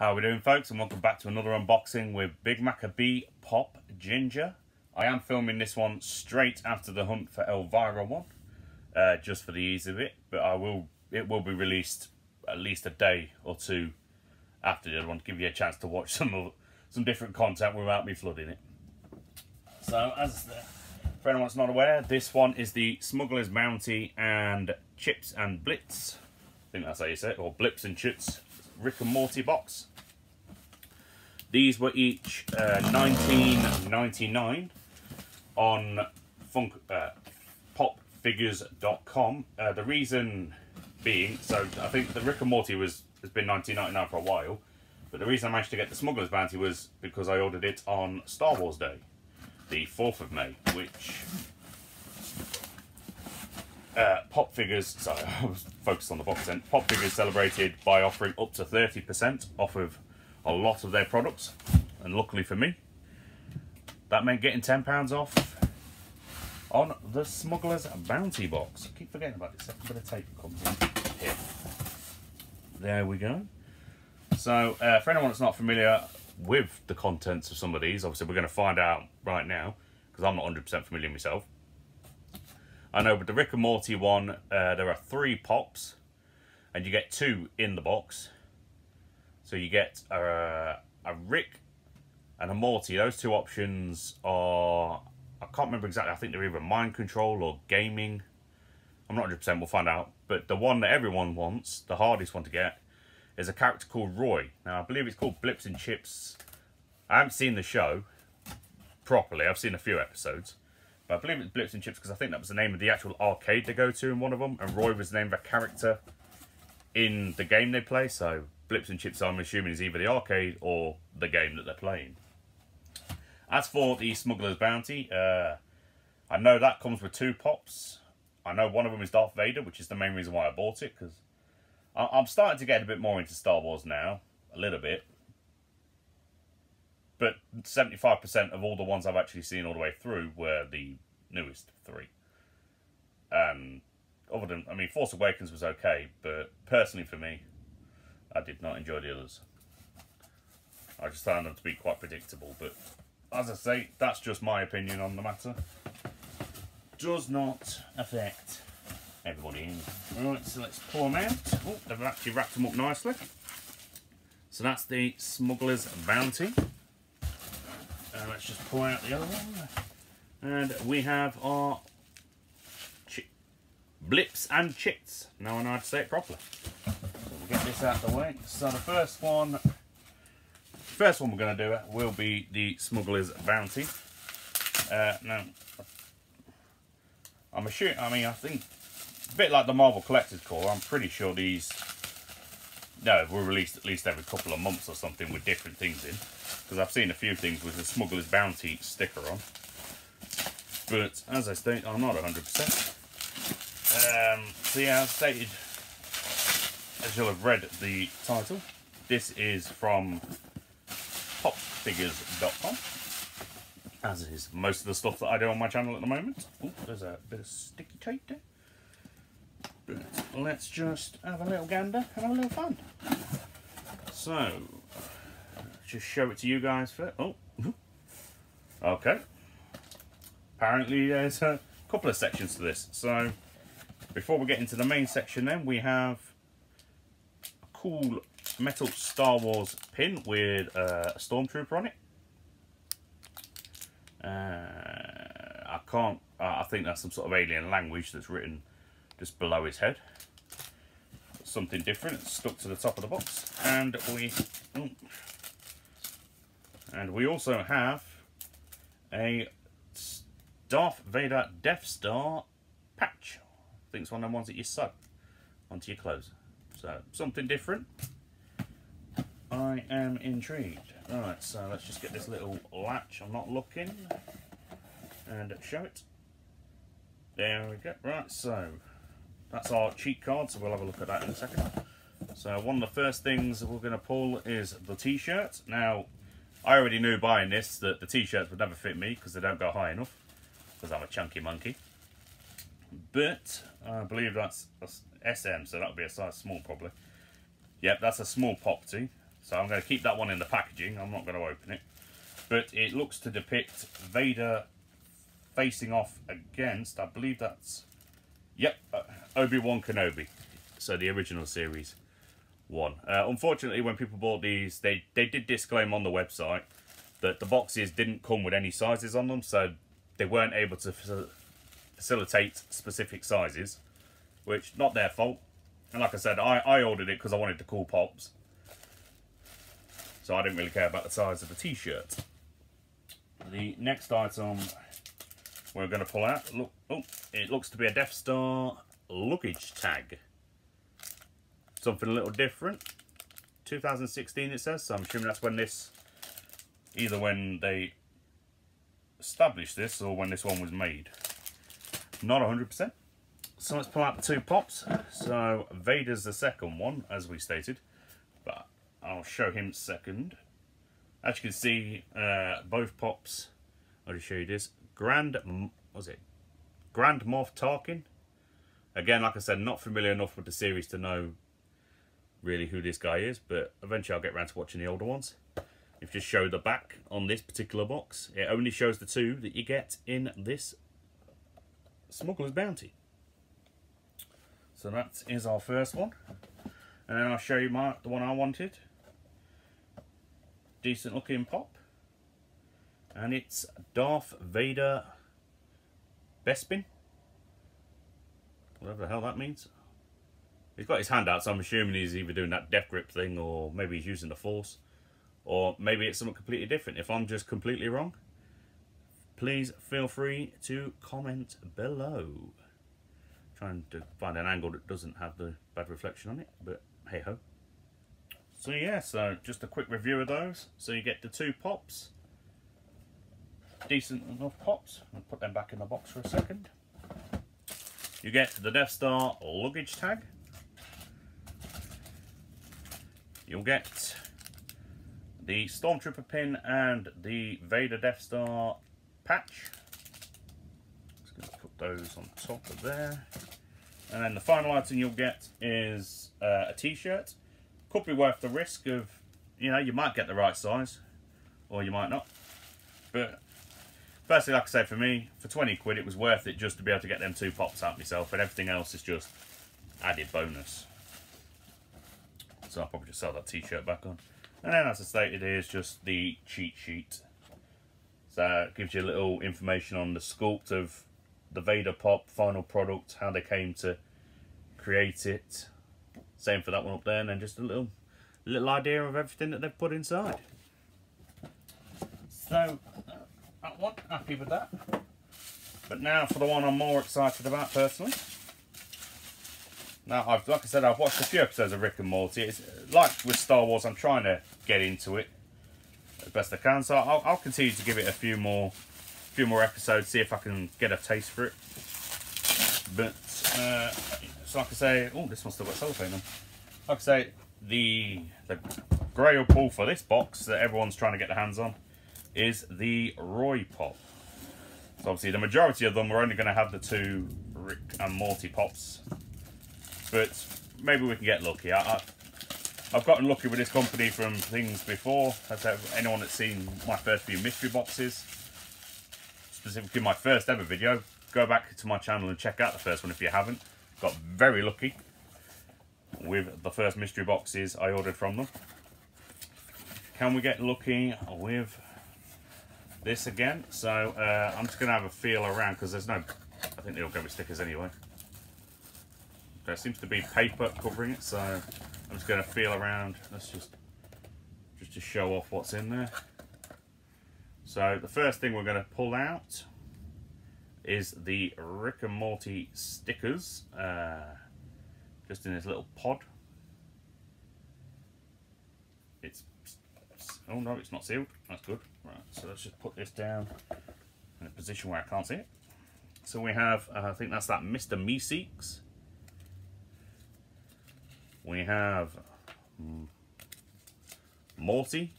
How are we doing folks and welcome back to another unboxing with Big MakaB Pop Ginger. I am filming this one straight after the hunt for Elvira one, uh, just for the ease of it, but I will it will be released at least a day or two after the other one to give you a chance to watch some of, some different content without me flooding it. So as the, for anyone that's not aware, this one is the Smuggler's Bounty and Chips and Blitz. I think that's how you say it, or Blips and Chips Rick and Morty box. These were each uh, 19.99 on funk, uh, popfigures.com. Uh, the reason being, so I think the Rick and Morty was has been 19.99 for a while, but the reason I managed to get the Smuggler's Bounty was because I ordered it on Star Wars Day, the 4th of May, which uh, Pop Figures, sorry, I was focused on the box then. Pop Figures celebrated by offering up to 30% off of a lot of their products. And luckily for me, that meant getting £10 off on the Smuggler's Bounty box. I keep forgetting about this. Second bit of tape comes in here. There we go. So, uh, for anyone that's not familiar with the contents of some of these, obviously we're going to find out right now, because I'm not 100% familiar myself. I know with the Rick and Morty one, uh, there are three pops, and you get two in the box. So you get a, a Rick and a Morty. Those two options are, I can't remember exactly, I think they're either mind control or gaming. I'm not 100%, we'll find out. But the one that everyone wants, the hardest one to get, is a character called Roy. Now, I believe it's called Blips and Chips. I haven't seen the show properly. I've seen a few episodes. But I believe it's Blips and Chips because I think that was the name of the actual arcade they go to in one of them. And Roy was the name of a character in the game they play. So Blips and Chips, I'm assuming, is either the arcade or the game that they're playing. As for the Smuggler's Bounty, uh, I know that comes with two pops. I know one of them is Darth Vader, which is the main reason why I bought it. Because I'm starting to get a bit more into Star Wars now. A little bit but 75% of all the ones I've actually seen all the way through were the newest three. And other than, I mean, Force Awakens was okay, but personally for me, I did not enjoy the others. I just found them to be quite predictable, but as I say, that's just my opinion on the matter. Does not affect everybody. Right, so let's pull them out. Oh, they've actually wrapped them up nicely. So that's the Smuggler's Bounty. Uh, let's just pull out the other one. And we have our blips and Chitz. Now I know how to say it properly. So we'll get this out the way. So the first one, first one we're going to do will be the Smuggler's Bounty. Uh, now, I'm assuming, I mean, I think, a bit like the Marvel Collector's Corps, I'm pretty sure these, no, were released at least every couple of months or something with different things in because I've seen a few things with the Smuggler's Bounty sticker on. But as I state, I'm not 100%. Um, so yeah, as stated, as you'll have read the title, this is from popfigures.com, as is most of the stuff that I do on my channel at the moment. Oh, there's a bit of sticky tape there. Let's just have a little gander and have a little fun. So, just show it to you guys first. Oh, okay. Apparently there's a couple of sections to this. So before we get into the main section then, we have a cool metal Star Wars pin with a Stormtrooper on it. Uh, I can't, uh, I think that's some sort of alien language that's written just below his head. Something different, stuck to the top of the box. And we, oh, and we also have a Darth Vader Death Star patch. I think it's one of the ones that you sew onto your clothes. So, something different. I am intrigued. Alright, so let's just get this little latch. I'm not looking. And show it. There we go. Right, so that's our cheat card, so we'll have a look at that in a second. So one of the first things we're going to pull is the t-shirt. Now, I already knew buying this that the t-shirts would never fit me because they don't go high enough because I'm a chunky monkey. But I believe that's, SM, so that'll be a size small probably. Yep, that's a small pop tee. So I'm going to keep that one in the packaging. I'm not going to open it. But it looks to depict Vader facing off against, I believe that's, yep, uh, Obi-Wan Kenobi. So the original series one. Uh, unfortunately, when people bought these, they, they did disclaim on the website that the boxes didn't come with any sizes on them. So they weren't able to facilitate specific sizes, which not their fault. And like I said, I, I ordered it because I wanted the cool pops. So I didn't really care about the size of the t-shirt. The next item we're going to pull out, look, oh, it looks to be a Death Star luggage tag. Something a little different. 2016 it says, so I'm assuming that's when this, either when they established this or when this one was made. Not 100%. So let's pull out two pops. So Vader's the second one, as we stated, but I'll show him second. As you can see, uh, both pops, I'll just show you this. Grand, was it? Grand Moff Tarkin. Again, like I said, not familiar enough with the series to know really who this guy is, but eventually I'll get around to watching the older ones. If you just show the back on this particular box, it only shows the two that you get in this Smuggler's Bounty. So that is our first one. And then I'll show you my the one I wanted. Decent looking pop. And it's Darth Vader Bespin. Whatever the hell that means. He's got his hand out, so I'm assuming he's either doing that death grip thing or maybe he's using the force. Or maybe it's something completely different. If I'm just completely wrong, please feel free to comment below trying to find an angle that doesn't have the bad reflection on it, but hey ho. So yeah, so just a quick review of those. So you get the two pops, decent enough pops. I'll put them back in the box for a second. You get the Death Star luggage tag. You'll get the Stormtrooper pin and the Vader Death Star patch Just going to put those on top of there. And then the final item you'll get is uh, a t-shirt. Could be worth the risk of, you know, you might get the right size, or you might not. But firstly, like I said, for me, for 20 quid, it was worth it just to be able to get them two pops out myself, and everything else is just added bonus. So I'll probably just sell that t-shirt back on. And then, as I stated, here's just the cheat sheet. So it gives you a little information on the sculpt of the Vader Pop final product, how they came to create it. Same for that one up there, and then just a little little idea of everything that they've put inside. So, happy with that. But now for the one I'm more excited about personally. Now, I've, like I said, I've watched a few episodes of Rick and Morty. It's like with Star Wars, I'm trying to get into it as best I can. So I'll, I'll continue to give it a few more few more episodes, see if I can get a taste for it. But, uh, so like I say, oh, this one's still got cellophane on. Like I say, the, the grail pull for this box that everyone's trying to get their hands on is the Roy Pop. So obviously the majority of them we're only going to have the two Rick and Morty Pops. But maybe we can get lucky. I, I, I've gotten lucky with this company from things before. As anyone that's seen my first few mystery boxes, specifically my first ever video, go back to my channel and check out the first one if you haven't. Got very lucky with the first mystery boxes I ordered from them. Can we get lucky with this again? So uh, I'm just going to have a feel around because there's no, I think they'll go with stickers anyway. There seems to be paper covering it, so I'm just going to feel around. Let's just, just to show off what's in there. So the first thing we're going to pull out is the Rick and Morty stickers, uh, just in this little pod. It's, oh no, it's not sealed, that's good. Right, so let's just put this down in a position where I can't see it. So we have, uh, I think that's that Mr. Meeseeks. We have mm, Morty,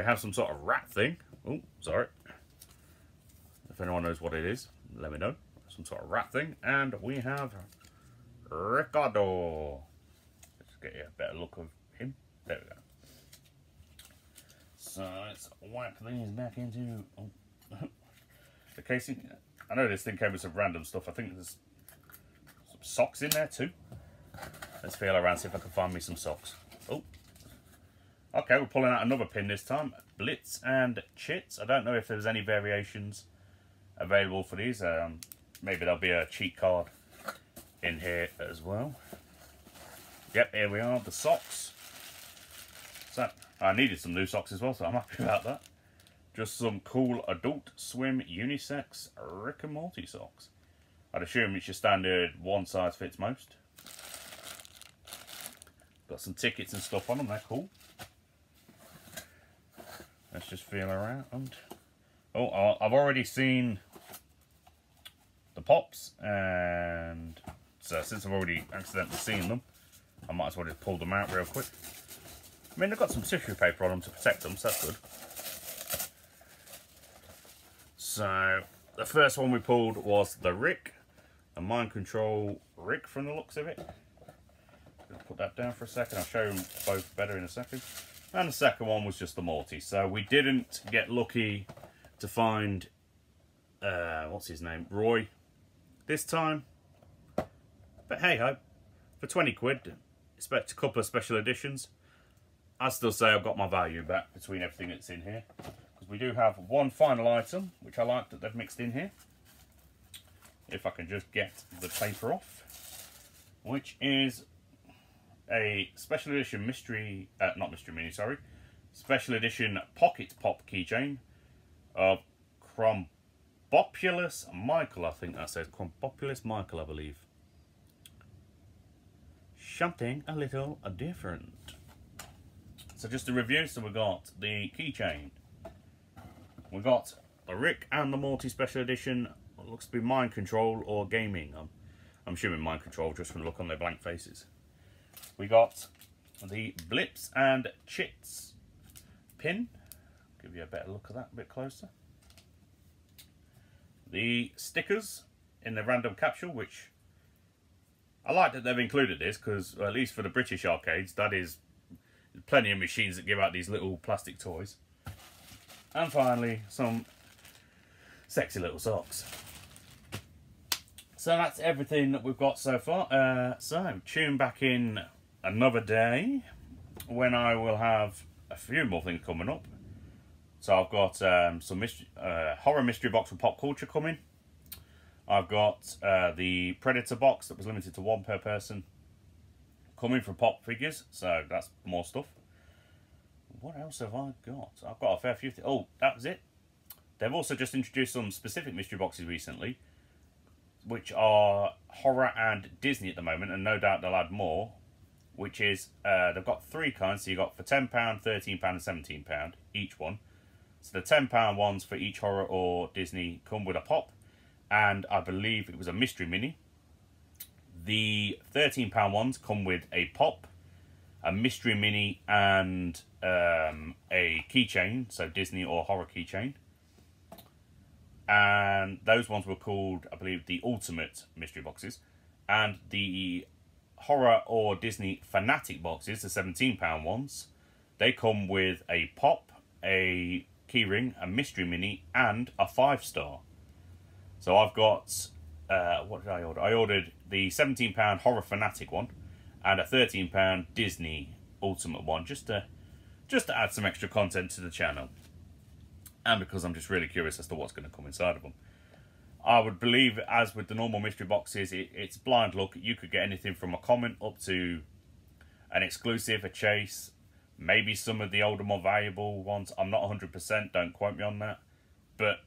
We have some sort of rat thing. Oh, sorry. If anyone knows what it is, let me know. Some sort of rat thing. And we have Ricardo. Get a better look of him. There we go. So let's whack these back into oh, the casing. I know this thing came with some random stuff. I think there's some socks in there too. Let's feel around, see if I can find me some socks. Oh, okay, we're pulling out another pin this time. Blitz and Chits. I don't know if there's any variations available for these. Um, maybe there'll be a cheat card in here as well. Yep, here we are, the socks. So, I needed some new socks as well, so I'm happy about that. Just some cool adult swim unisex Rick and Morty socks. I'd assume it's your standard one size fits most. Got some tickets and stuff on them, they're cool. Let's just feel around. Oh, I've already seen the pops, and so since I've already accidentally seen them, I might as well just pull them out real quick. I mean, they've got some tissue paper on them to protect them, so that's good. So, the first one we pulled was the Rick, a mind control Rick from the looks of it. Put that down for a second, I'll show them both better in a second. And the second one was just the Morty. So we didn't get lucky to find, uh, what's his name, Roy, this time. But hey ho, for 20 quid, expect a couple of special editions. I still say I've got my value back between everything that's in here. Because we do have one final item, which I like that they've mixed in here. If I can just get the paper off. Which is a special edition mystery, uh, not mystery mini, sorry, special edition pocket pop keychain of Krombopulos Michael, I think that says. Krombopulos Michael, I believe. Something a little different. So just a review, so we got the keychain. We got the Rick and the Morty special edition. Looks to be mind control or gaming. I'm, I'm assuming mind control just from the look on their blank faces. We got the Blips and Chitz pin. Give you a better look at that a bit closer. The stickers in the random capsule, which I like that they've included this because at least for the British arcades, that is plenty of machines that give out these little plastic toys. And finally, some sexy little socks. So that's everything that we've got so far. Uh, so tune back in another day when I will have a few more things coming up. So I've got um, some mystery, uh, horror mystery box with pop culture coming. I've got uh, the Predator box that was limited to one per person coming from pop figures. So that's more stuff. What else have I got? I've got a fair few. Things. Oh, that was it. They've also just introduced some specific mystery boxes recently which are horror and Disney at the moment, and no doubt they'll add more. Which is uh, they've got three kinds. So you've got for ten pound, thirteen pound, and seventeen pound each one. So the ten pound ones for each horror or Disney come with a pop, and I believe it was a mystery mini. The thirteen pound ones come with a pop, a mystery mini, and um, a keychain. So Disney or horror keychain and those ones were called, I believe, the Ultimate Mystery Boxes, and the Horror or Disney Fanatic boxes, the £17 ones, they come with a pop, a keyring, a mystery mini, and a five star. So I've got, uh, what did I order? I ordered the £17 Horror Fanatic one, and a £13 Disney Ultimate one, just to, just to add some extra content to the channel and because I'm just really curious as to what's going to come inside of them. I would believe, as with the normal mystery boxes, it, it's blind luck. You could get anything from a comment up to an exclusive, a chase, maybe some of the older, more valuable ones. I'm not 100%, don't quote me on that. But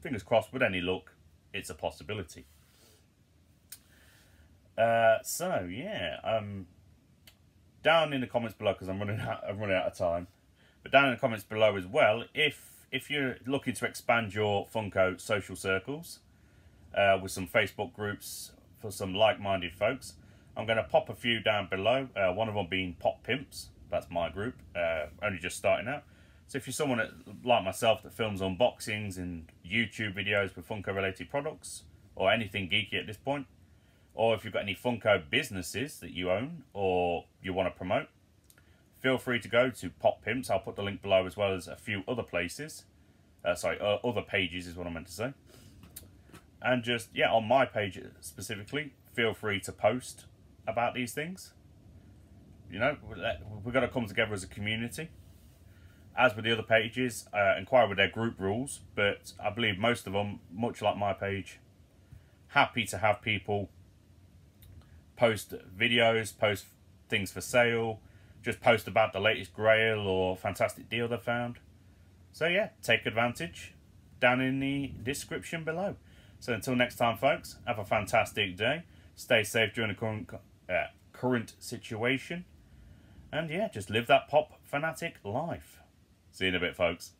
fingers crossed, with any luck, it's a possibility. Uh, so, yeah, um, down in the comments below, because I'm running out, I'm running out of time, but down in the comments below as well, if if you're looking to expand your Funko social circles uh, with some Facebook groups for some like-minded folks, I'm going to pop a few down below. Uh, one of them being Pop Pimps. That's my group, uh, only just starting out. So if you're someone that, like myself that films unboxings and YouTube videos with Funko-related products or anything geeky at this point, or if you've got any Funko businesses that you own or you want to promote, feel free to go to Pop Pimps. I'll put the link below as well as a few other places. Uh, sorry, uh, other pages is what I meant to say. And just, yeah, on my page specifically, feel free to post about these things. You know, we've got to come together as a community. As with the other pages, uh, inquire with their group rules, but I believe most of them, much like my page, happy to have people post videos, post things for sale, just post about the latest grail or fantastic deal they found. So yeah, take advantage down in the description below. So until next time, folks, have a fantastic day. Stay safe during the current, uh, current situation. And yeah, just live that pop fanatic life. See you in a bit, folks.